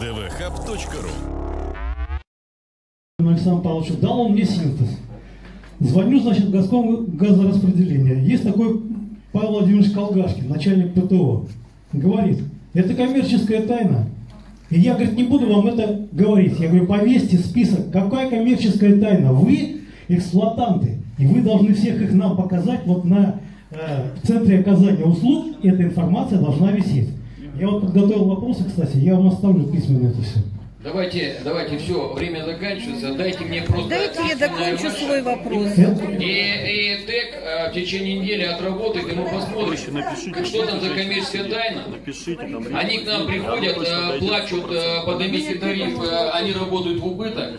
dvhub.ru Александру Павловичу, дал он мне синтез. Звоню, значит, в Газком газораспределение. Есть такой Павел Владимирович Колгашкин, начальник ПТО. Говорит, это коммерческая тайна. И я, говорит, не буду вам это говорить. Я говорю, повесьте список. Какая коммерческая тайна? Вы эксплуатанты. И вы должны всех их нам показать вот на э, в центре оказания услуг. Эта информация должна висеть. Я вот подготовил вопросы, кстати, я вам оставлю письменно это все. Давайте, давайте, все, время заканчивается. Дайте мне просто... Дайте я докончу ваше- свой вопрос. И, и ТЭК в течение недели отработает, и мы посмотрим, как- что там за коммерческая тайна. Напишите там. Они к нам приходят, э, плачут, э, поднимите тариф, э, они работают в убыток.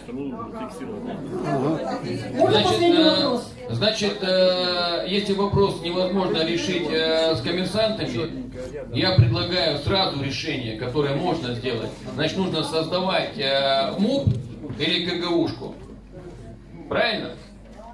Можно Значит, последний вопрос? Значит, э, если вопрос невозможно решить э, с коммерсантами, я предлагаю сразу решение, которое можно сделать. Значит, нужно создавать э, МУП или КГУшку. Правильно?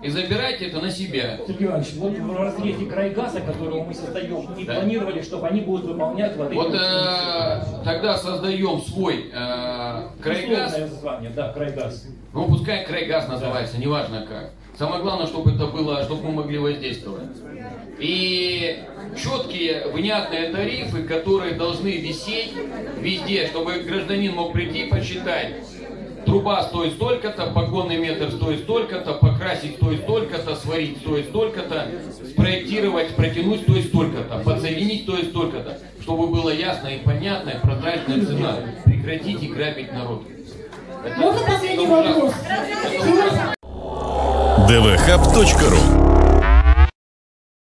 И забирать это на себя. Сергей Иванович, вот в разрезе крайгаза, которого мы создаем, не Да. планировали, чтобы они будут выполнять вот эти Вот э, тогда создаем свой э, крайгаз. Название, да, крайгаз. Ну, пускай крайгаз называется, неважно как. Самое главное, чтобы это было, чтобы мы могли воздействовать. И четкие, внятные тарифы, которые должны висеть везде, чтобы гражданин мог прийти посчитать. Труба стоит столько-то, погонный метр стоит столько-то, покрасить стоит столько-то, сварить стоит столько-то, спроектировать, протянуть стоит столько-то, подсоединить стоит столько-то, чтобы было ясно и понятно, и прозрачная цена. Прекратите грабить народ. Это- Можно последний вопрос? dvhub.ru